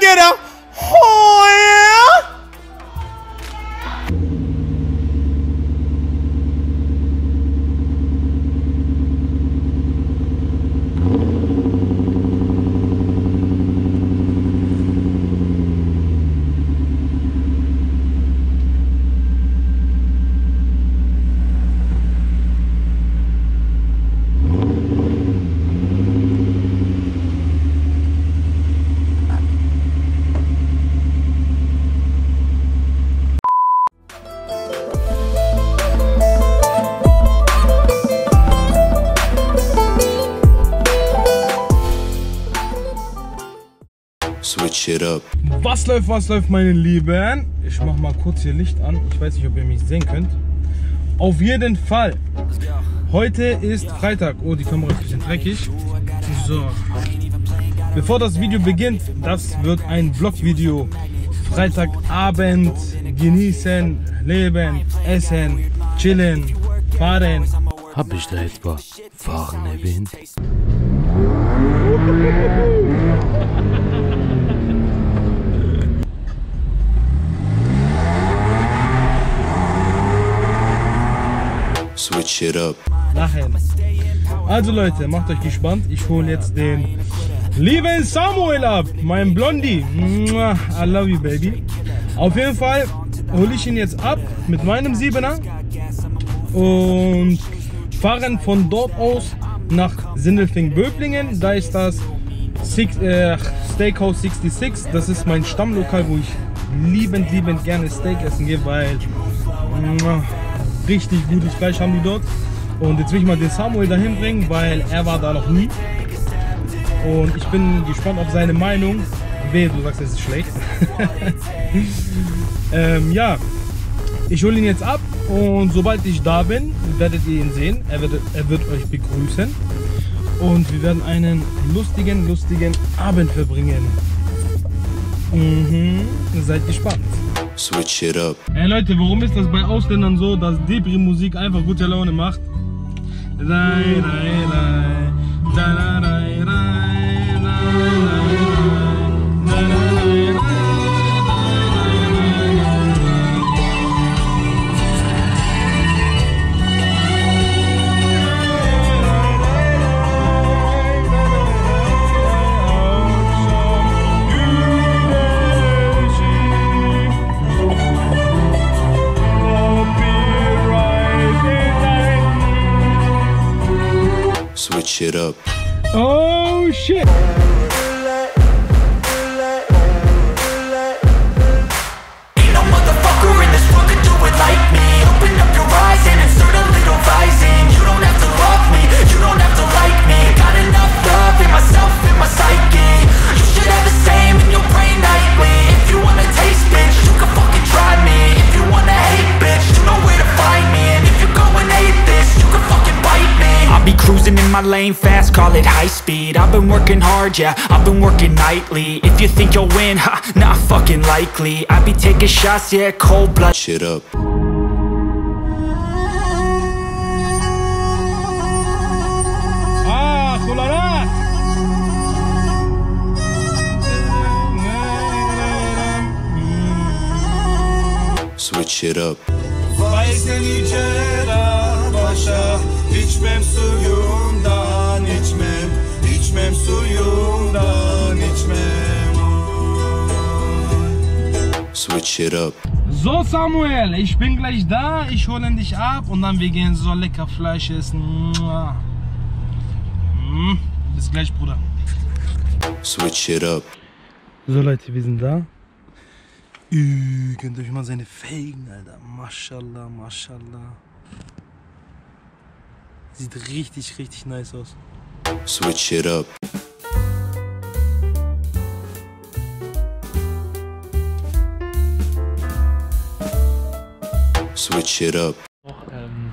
get up. Switch it up. Was läuft, was läuft, meine Lieben? Ich mach mal kurz hier Licht an. Ich weiß nicht, ob ihr mich sehen könnt. Auf jeden Fall. Heute ist Freitag. Oh, die Kamera ist ein bisschen dreckig. So. Bevor das Video beginnt, das wird ein Vlog-Video. Freitagabend genießen, leben, essen, chillen, fahren. Hab ich da etwa Fahren erwähnt? Switch it up. Nachher. Also Leute, macht euch gespannt. Ich hole jetzt den lieben Samuel ab, mein Blondie. I love you, baby. Auf jeden Fall hole ich ihn jetzt ab mit meinem Siebener und fahren von dort aus nach Sindelfing-Böblingen. Da ist das Six, äh, Steakhouse 66. Das ist mein Stammlokal, wo ich liebend, liebend gerne Steak essen gehe, weil richtig gutes Fleisch haben die dort. Und jetzt will ich mal den Samuel dahin bringen, weil er war da noch nie. Und ich bin gespannt auf seine Meinung. Weh, du sagst, es ist schlecht. ähm, ja, ich hole ihn jetzt ab und sobald ich da bin, werdet ihr ihn sehen. Er wird, er wird euch begrüßen. Und wir werden einen lustigen, lustigen Abend verbringen. Mhm, seid gespannt. Switch it up. Ey Leute, warum ist das bei Ausländern so, dass Depri-Musik einfach gute Laune macht? Rai, rai. Da, da, rai, my lane fast, call it high speed I've been working hard, yeah, I've been working nightly If you think you'll win, ha, not fucking likely I be taking shots, yeah, cold blood Switch it up. Ah, Colorado! Switch it up. Vay seni cerrah başa İçmem suyundan Switch it up. So Samuel, ich bin gleich da, ich hole dich ab und dann wir gehen so lecker Fleisch essen. Mm, Bis gleich, Bruder. Switch it up. So Leute, wir sind da. Üh, könnt euch mal seine Felgen, Alter. Mashallah, mashallah. Sieht richtig, richtig nice aus. Switch it up. Switch it up. noch ähm,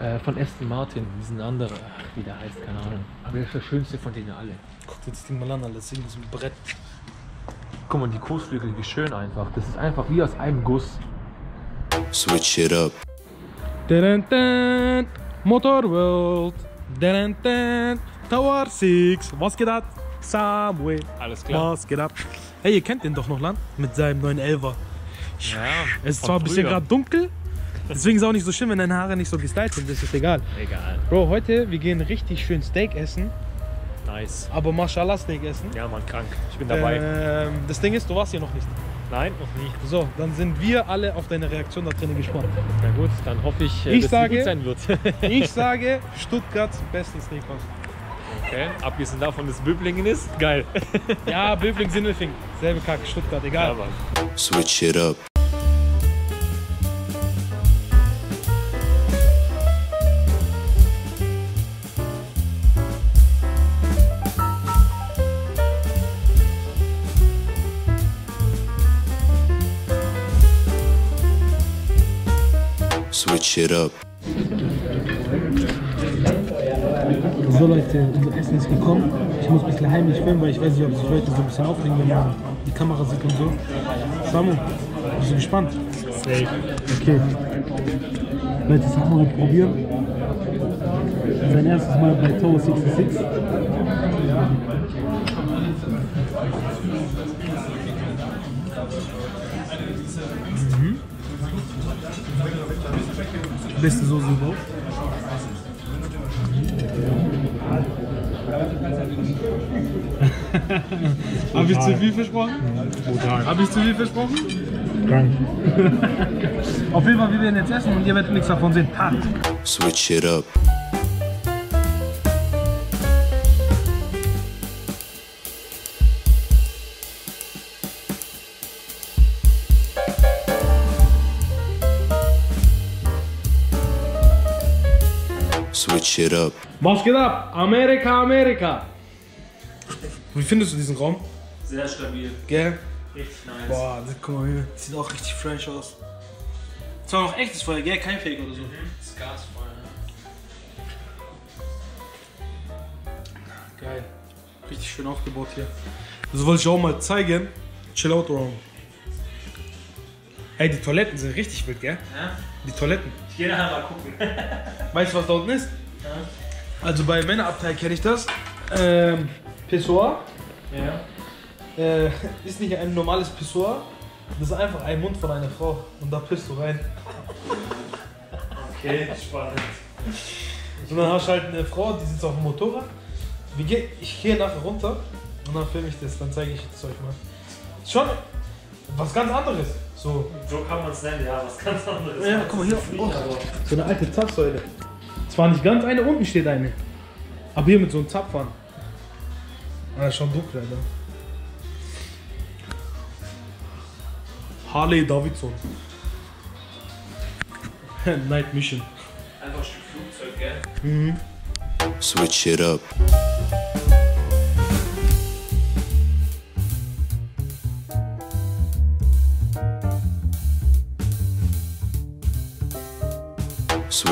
äh, von Aston Martin, diesen anderen, ach, wie der heißt, keine Ahnung. Aber der ist der schönste von denen alle. Guckt jetzt Ding mal an, Alter. Das ist ein Brett. Guck mal, die Kussflügel, wie schön einfach. Das ist einfach wie aus einem Guss. Switch it up. Dun, Motor World. Dun, dun. Tower 6. Was geht ab? Samuel. Alles klar. Was geht ab? Hey, ihr kennt den doch noch, Land? Mit seinem neuen Elfer. Ja, Es ist zwar ein bisschen gerade dunkel, deswegen ist es auch nicht so schlimm, wenn deine Haare nicht so gestylt sind. Das ist egal. Egal. Bro, heute, wir gehen richtig schön Steak essen, Nice. aber Mashallah Steak essen. Ja, Mann, krank. Ich bin dabei. Ähm, das Ding ist, du warst hier noch nicht. Nein, noch nie. So, dann sind wir alle auf deine Reaktion da drinnen gespannt. Na gut, dann hoffe ich, äh, Ich dass sage- gut sein wird. Ich sage, Stuttgarts bestes Steakhouse. okay. Abgesehen davon, dass Böblingen ist, geil. Ja, Böbling, Sindelfing, selbe Kack, Stuttgart, egal. Ja. Switch it up. Switch it up. So Leute, unser Essen ist gekommen. Ich muss ein bisschen heimlich filmen, weil ich weiß nicht, ob sich Leute so ein bisschen aufregen, wenn man die Kamera sieht und so. Samu, bist du gespannt? Safe. Okay. Leute, Samu wird probieren. Sein erstes Mal bei Tower 66. Mhm. Beste Soße überhaupt. Habe ich zu viel versprochen? Habe ich zu viel versprochen? Auf jeden Fall, wir werden jetzt essen und ihr werdet nichts davon sehen. Tat. Switch it up. Switch it up. Was geht ab? Amerika, Amerika. Wie findest du diesen Raum? Sehr stabil. Gell? Richtig nice. Boah, guck mal hier. Sieht auch richtig fresh aus. Das war noch echtes Feuer, gell? Kein Fake oder so. Das Gas voll. Geil. Richtig schön aufgebaut hier. Das wollte ich auch mal zeigen. Chill out Raum. Ey, die Toiletten sind richtig wild, gell? Ja? Die Toiletten. Ich gehe nachher mal gucken. Weißt du, was da unten ist? Also bei Männerabteil kenne ich das. Ähm, Pissoir. Ja. Äh, ist nicht ein normales Pissoir. Das ist einfach ein Mund von einer Frau. Und da pisst du rein. Okay, spannend. Und dann hast du halt eine Frau, die sitzt auf dem Motorrad. Ich gehe nachher runter und dann filme ich das, dann zeige ich das euch mal. Schon was ganz anderes. So, So kann man es nennen, ja, was ganz anderes. Ja, guck mal hier. Oh. so eine alte Zapfsäule. Zwar nicht ganz eine, unten steht eine. Aber hier mit so einem Zapfhahn. Ah, ist schon dunkel, Alter. Harley Davidson. Night Mission. Einfach ein Stück Flugzeug, gell? Switch it up.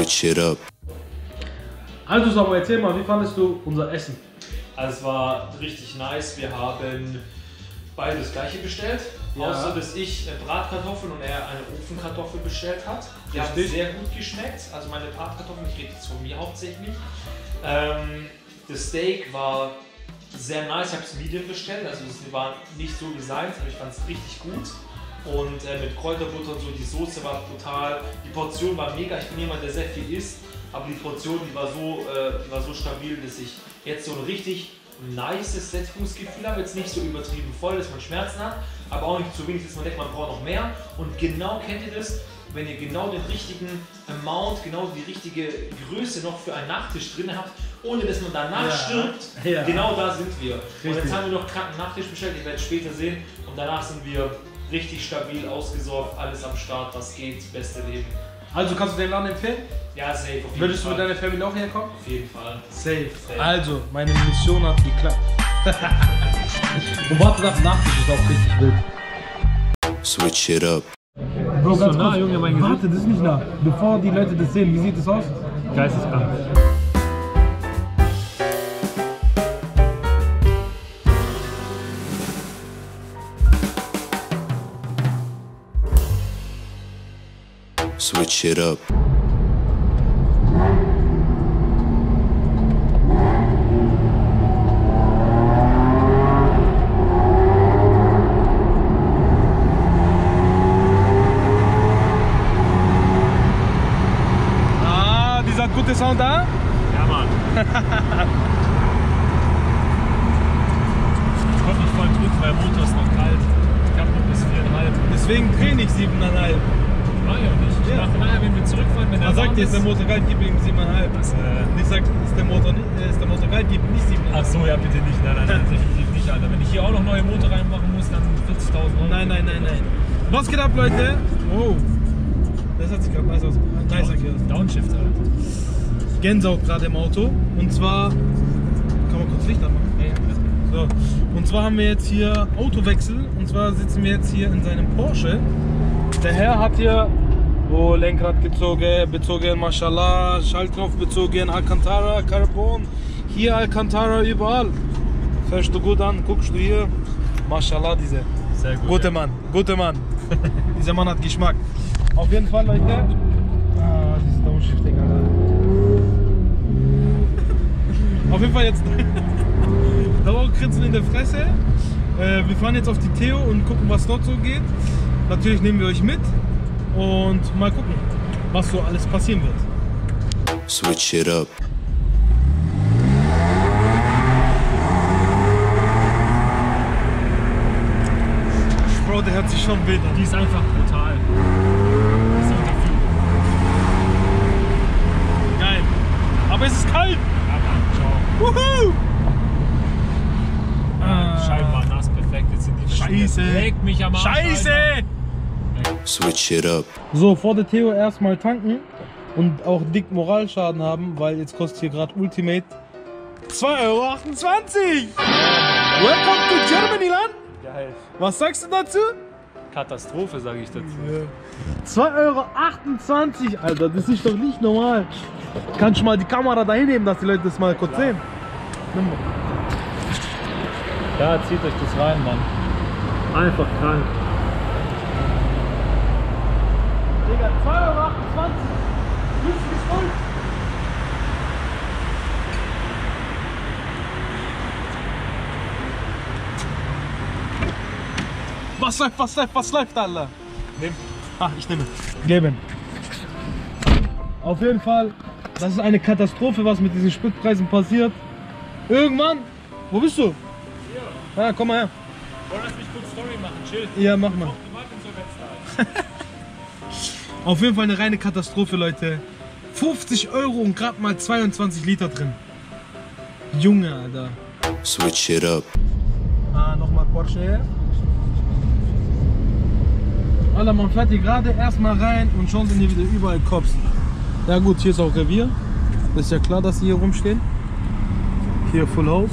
Switch it up. Also Samuel, erzähl mal, wie fandest du unser Essen? Also es war richtig nice. Wir haben beide das gleiche bestellt. Ja. Außer dass ich Bratkartoffeln und er eine Ofenkartoffel bestellt hat. Die haben Richtig. sehr gut geschmeckt. Also meine Bratkartoffeln, ich rede jetzt von mir hauptsächlich. Ähm, das Steak war sehr nice. Ich habe es Medium bestellt. Also es war nicht so seins, aber ich fand es richtig gut. Und äh, mit Kräuterbutter und so, die Soße war brutal. Die Portion war mega. Ich bin jemand, der sehr viel isst. Aber die Portion, die war so, äh, die war so stabil, dass ich jetzt so ein richtig nices Sättigungsgefühl habe. Jetzt nicht so übertrieben voll, dass man Schmerzen hat, aber auch nicht zu wenig, dass man denkt, man braucht noch mehr. Und genau kennt ihr das, wenn ihr genau den richtigen Amount, genau die richtige Größe noch für einen Nachtisch drin habt, ohne dass man danach Ja. stirbt. Ja. Genau da sind wir. Und Richtig. jetzt haben wir noch kranken Nachtisch bestellt, ihr werdet später sehen. Und danach sind wir richtig stabil ausgesorgt, alles am Start, was geht, beste Leben. Also kannst du den Laden empfehlen? Ja, safe. Auf jeden Würdest du Fall. mit deiner Family auch herkommen? Auf jeden Fall. Safe. Safe. Also, meine Mission hat geklappt. Und warte, das Nachtisch ist auch richtig wild. Switch it up. Bro, ganz nah, kurz. Junge, mein Gesicht. Warte, das ist nicht nah. Bevor die Leute das sehen, wie sieht es aus? Geisteskrank. switch it up. Ah, gute Sound da? Ja, Mann. ich komme nicht voll drück, weil der Motor ist noch kalt. Ich habe nur bis 4,5. Deswegen drehe ich 7,5. Mach ich auch nicht. Ich Ja. mache nachher, wenn wir zurückfahren, wenn der sagt ist der Motor kalt, gib ihm 7,5. Das, äh, ich sag, ist der Motor, äh, ist der Motor ihm nicht 7,5. Ach so, ja, bitte nicht. Nein, nein, nein, definitiv nicht, Alter. Wenn ich hier auch noch neue Motor reinmachen muss, dann 40.000 Euro. Nein, nein, nein, nein. Was geht ab, Leute? Oh. Das hat sich gerade nice aus. Nice angehört. Downshift, Alter. Gänsehaut gerade im Auto. Und zwar. Kann man kurz Licht anmachen? Hey, So. Und zwar haben wir jetzt hier Autowechsel. Und zwar sitzen wir jetzt hier in seinem Porsche. Der Herr hat hier oh, Lenkrad gezogen, bezogen, Mashallah, Schaltknopf bezogen, Alcantara, Carbon. Hier Alcantara überall. Fährst du gut an, guckst du hier. Mashallah, diese. Sehr gut. Guter ja. Mann, guter Mann. Dieser Mann hat Geschmack. Auf jeden Fall, Leute. Ah, dieses Downshifting, Alter. Auf jeden Fall jetzt Dauerkritzeln in der Fresse. Äh, wir fahren jetzt auf die Theo und gucken, was dort so geht. Natürlich nehmen wir euch mit und mal gucken, was so alles passieren wird. Switch it up. Bro, der hört sich schon wild an. Die ist einfach brutal. Die ist unterfühlt. Geil. Aber es ist kalt. Ja, Mann, ciao. Wuhu! Die Scheiben waren nass, perfekt. Jetzt sind die Scheiße. Leg mich am Arsch. Scheiße! Alter. Switch it up. So, vor der Theo erstmal tanken und auch dick Moralschaden haben, weil jetzt kostet hier gerade Ultimate 2,28 Euro. Welcome to Germany, Land! Geil. Was sagst du dazu? Katastrophe, sage ich dazu. 2,28 Euro, Alter, das ist doch nicht normal. Kannst du mal die Kamera da hinnehmen, dass die Leute das mal kurz sehen? Nimm mal. Ja, zieht euch das rein, Mann. Einfach krank. 2,28 Euro. Günstiges Gold. Was läuft, was läuft, was läuft, Alter? Nimm. Ah, ich nehme. Geben. Auf jeden Fall, das ist eine Katastrophe, was mit diesen Spritpreisen passiert. Irgendwann, wo bist du? Hier. Ja, komm mal her. Wollen wir mich kurz Story machen? Chill. Ja, mach mal. Privatinsolvenz da. Auf jeden Fall eine reine Katastrophe, Leute. 50 Euro und gerade mal 22 Liter drin. Junge, Alter. Switch it up. Ah, nochmal Porsche. Alter, man fährt hier gerade erstmal rein und schon sind hier wieder überall Cops. Ja gut, hier ist auch Revier. Das ist ja klar, dass sie hier rumstehen. Hier Full House.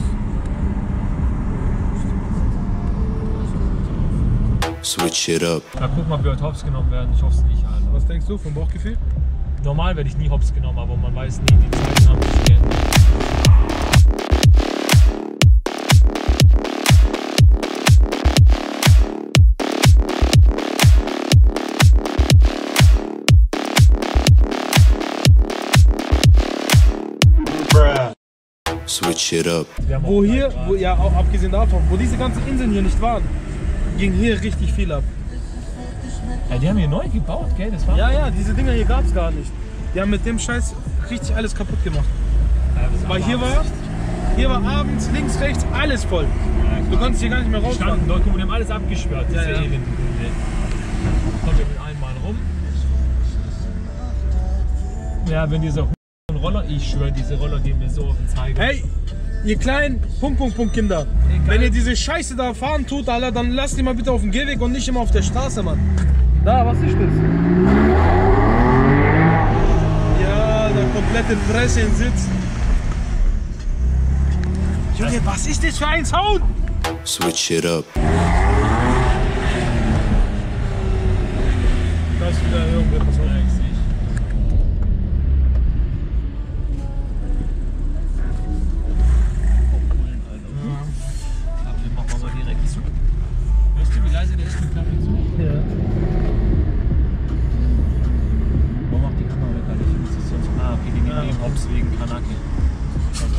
Switch it up. Na, guck mal, wir heute hops genommen werden. Ich hoffe es nicht, Alter. Was denkst du vom Bauchgefühl? Normal werde ich nie hops genommen, aber man weiß nie, die Zeiten haben sich geändert. Switch it up. Wir haben Wo hier, wo, ja auch abgesehen davon, wo diese ganzen Inseln hier nicht waren, ging hier richtig viel ab. Ja, die haben hier neu gebaut, gell? Das war Ja, ja, diese Dinger hier gab es gar nicht. Die haben mit dem Scheiß richtig alles kaputt gemacht. Ja, das Weil hier war, hier war abends links, rechts alles voll. Du konntest hier gar nicht mehr rausfahren. standen dort, guck mal, die haben alles abgesperrt. Ja, Diese ja. Elenden. Kommt mit einmal rum. Ja, wenn dieser Roller, ich schwöre, diese Roller gehen mir so auf den Zeiger. Hey, ihr kleinen Punkt, Punkt, Punkt Kinder. Wenn ihr diese Scheiße da fahren tut, Alter, dann lasst die mal bitte auf dem Gehweg und nicht immer auf der Straße, Mann. Da, was ist das? Ja, der komplette Fresse in Sitz. Junge, was ist das für ein Sound? Switch it up. Das ist wieder irgendetwas.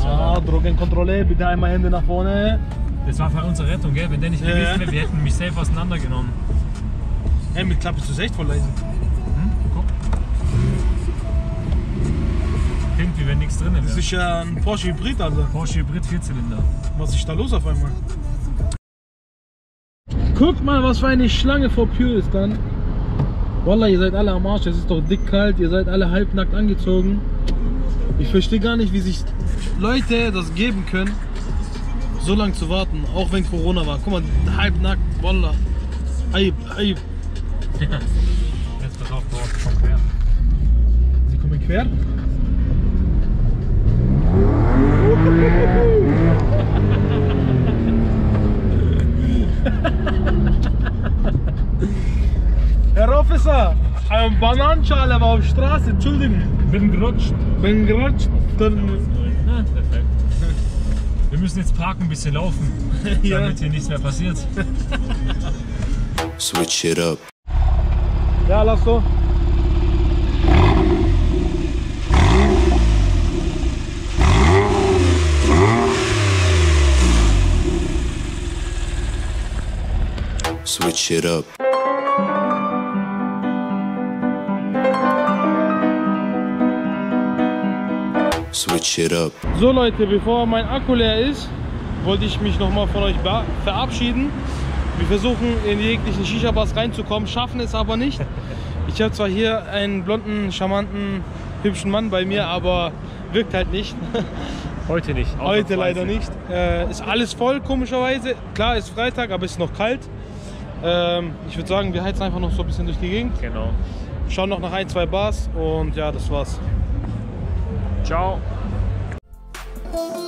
Ah, Drogenkontrolle, bitte einmal Hände nach vorne. Das war für unsere Rettung, gell? Wenn der nicht gewesen ja. wäre, wir hätten mich safe auseinandergenommen. Hey, mit Klappe ist das echt voll leise. Hm? Guck. klingt wie wenn nichts drin Das wäre. ist ja ein Porsche Hybrid, Alter. Porsche Hybrid Vierzylinder. Was ist da los auf einmal? Guckt mal, was für eine Schlange vor Pure ist dann. Wallah, ihr seid alle am Arsch, es ist doch dick kalt, ihr seid alle halbnackt angezogen. Ich verstehe gar nicht, wie sich Leute das geben können, so lange zu warten, auch wenn Corona war. Guck mal, halbnackt, Wallah. Aib, Aib. Jetzt pass auf, Bro, komm quer. Sie kommen quer. Herr Officer, ein Bananenschale war auf Straße, Entschuldigung. Bin gerutscht. Bin gerutscht. Dann, Ah, perfekt. Wir müssen jetzt parken, ein bisschen laufen, Ja. damit hier nichts mehr passiert. Switch it up. ja, lass so. Switch it up. Switch it up. So Leute, bevor mein Akku leer ist, wollte ich mich nochmal von euch verabschieden. Wir versuchen in jeglichen Shisha-Bars reinzukommen, schaffen es aber nicht. Ich habe zwar hier einen blonden, charmanten, hübschen Mann bei mir, aber wirkt halt nicht. Heute nicht. Heute leider nicht. Äh, ist alles voll, komischerweise. Klar, ist Freitag, aber es ist noch kalt. Ähm, ich würde sagen, wir heizen einfach noch so ein bisschen durch die Gegend. Genau. Schauen noch nach ein, zwei Bars und ja, das war's. Ciao. Thank